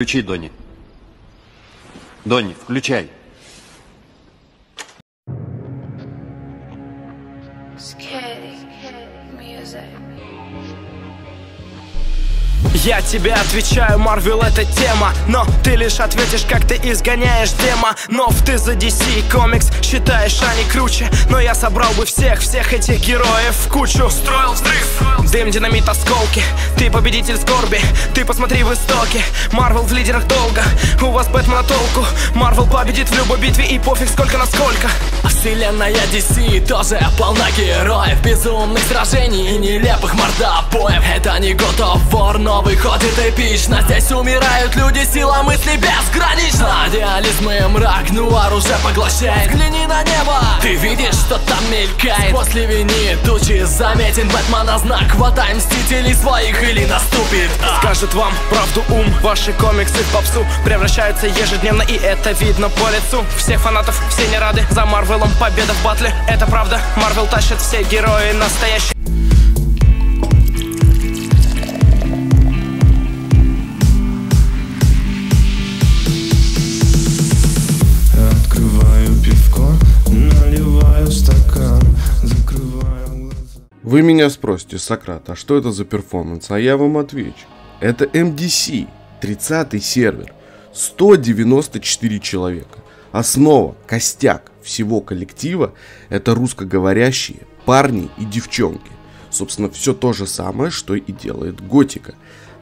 Включи, Дони. Дони, включай. Я тебе отвечаю, Марвел это тема. Но ты лишь ответишь, как ты изгоняешь демо. Нов ты за DC комикс, считаешь они круче. Но я собрал бы всех, всех этих героев в кучу. Строил взрыв, дым, динамит, осколки. Ты победитель скорби, ты посмотри в истоке Марвел в лидерах долго, у вас Бэтмена толку. Марвел победит в любой битве и пофиг сколько насколько А вселенная DC тоже полна героев. Безумных сражений и нелепых мордобоев. Это не God of War, новый выходит эпично Здесь умирают люди, сила мысли безгранична. Идеализм и мрак, нуар уже поглощает. Взгляни на небо, ты видишь, что там мелькает. После вини тучи заметен. Бэтмена знак Хватай мстителей своих или наступит. А. Скажет вам правду ум, ваши комиксы в попсу Превращаются ежедневно и это видно по лицу. Всех фанатов, все не рады, за Марвелом победа в батле. Это правда, Марвел тащит все герои настоящие Вы меня спросите, Сократ, а что это за перформанс? А я вам отвечу. Это MDC, 30 сервер, 194 человека. Основа, костяк всего коллектива – это русскоговорящие парни и девчонки. Собственно, все то же самое, что и делает Готика.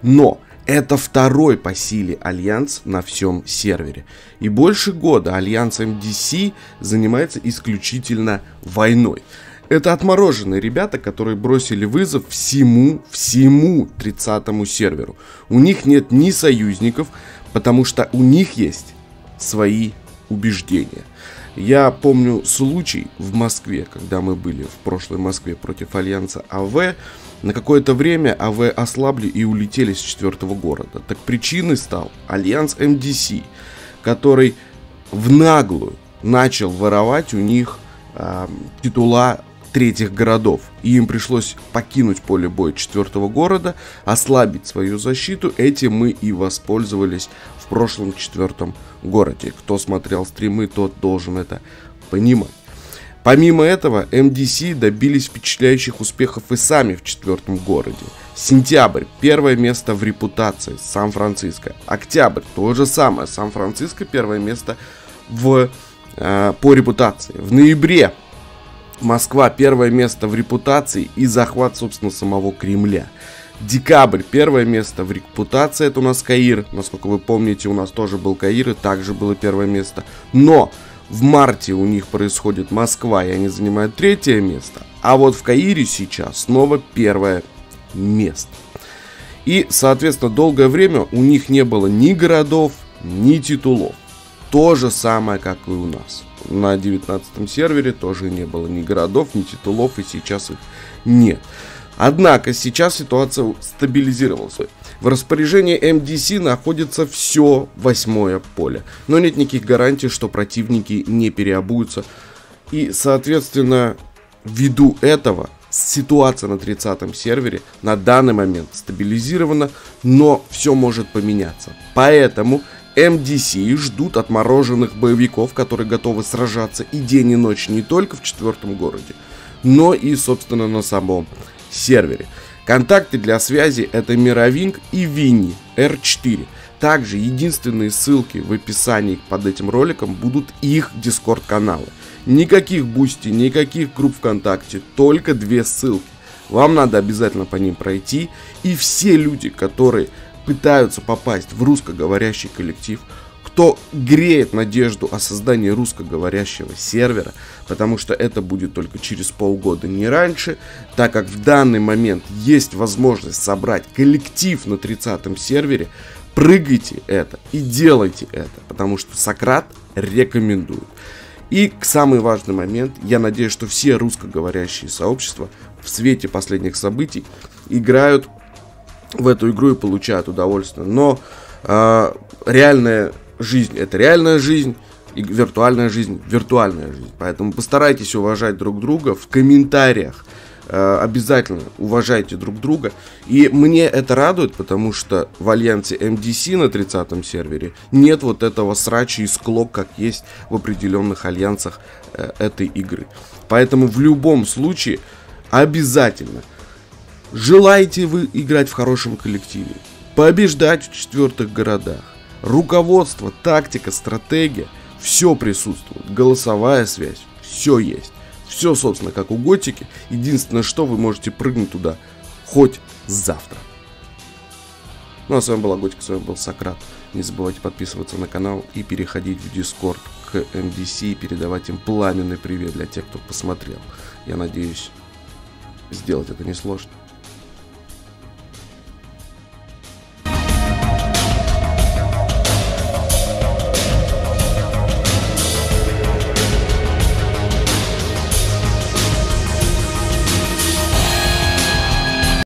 Но это второй по силе альянс на всем сервере. И больше года альянс MDC занимается исключительно войной. Это отмороженные ребята, которые бросили вызов всему, всему 30-му серверу. У них нет ни союзников, потому что у них есть свои убеждения. Я помню случай в Москве, когда мы были в прошлой Москве против Альянса АВ. На какое-то время АВ ослабли и улетели с четвертого города. Так причиной стал Альянс MDC, который в наглую начал воровать у них э, титула третьих городов, и им пришлось покинуть поле боя четвертого города, ослабить свою защиту, этим мы и воспользовались в прошлом четвертом городе. Кто смотрел стримы, тот должен это понимать. Помимо этого, MDC добились впечатляющих успехов и сами в четвертом городе. Сентябрь – первое место в репутации, Сан-Франциско. Октябрь – то же самое, Сан-Франциско – первое место в, э, по репутации. В ноябре Москва первое место в репутации и захват, собственно, самого Кремля. Декабрь первое место в репутации, это у нас Каир. Насколько вы помните, у нас тоже был Каир и также было первое место. Но в марте у них происходит Москва, и они занимают третье место. А вот в Каире сейчас снова первое место. И, соответственно, долгое время у них не было ни городов, ни титулов. То же самое, как и у нас на 19 сервере тоже не было ни городов, ни титулов, и сейчас их нет. Однако сейчас ситуация стабилизировалась. В распоряжении MDC находится все восьмое поле. Но нет никаких гарантий, что противники не переобуются. И, соответственно, ввиду этого ситуация на 30 сервере на данный момент стабилизирована, но все может поменяться. Поэтому MDC ждут отмороженных боевиков, которые готовы сражаться и день и ночь не только в четвертом городе, но и, собственно, на самом сервере. Контакты для связи это Мировинг и Винни R4. Также единственные ссылки в описании под этим роликом будут их дискорд каналы. Никаких бусти, никаких групп ВКонтакте, только две ссылки. Вам надо обязательно по ним пройти. И все люди, которые пытаются попасть в русскоговорящий коллектив, кто греет надежду о создании русскоговорящего сервера, потому что это будет только через полгода, не раньше, так как в данный момент есть возможность собрать коллектив на 30 сервере, прыгайте это и делайте это, потому что Сократ рекомендует. И самый важный момент, я надеюсь, что все русскоговорящие сообщества в свете последних событий играют в эту игру и получают удовольствие. Но э, реальная жизнь это реальная жизнь, и виртуальная жизнь виртуальная жизнь. Поэтому постарайтесь уважать друг друга в комментариях. Э, обязательно уважайте друг друга. И мне это радует, потому что в альянсе MDC на 30 сервере нет вот этого срача и склок, как есть в определенных альянсах э, этой игры. Поэтому в любом случае обязательно желаете вы играть в хорошем коллективе, побеждать в четвертых городах, руководство, тактика, стратегия, все присутствует, голосовая связь, все есть. Все, собственно, как у готики. Единственное, что вы можете прыгнуть туда хоть завтра. Ну а с вами была Готика, с вами был Сократ. Не забывайте подписываться на канал и переходить в Дискорд к MDC и передавать им пламенный привет для тех, кто посмотрел. Я надеюсь, сделать это несложно.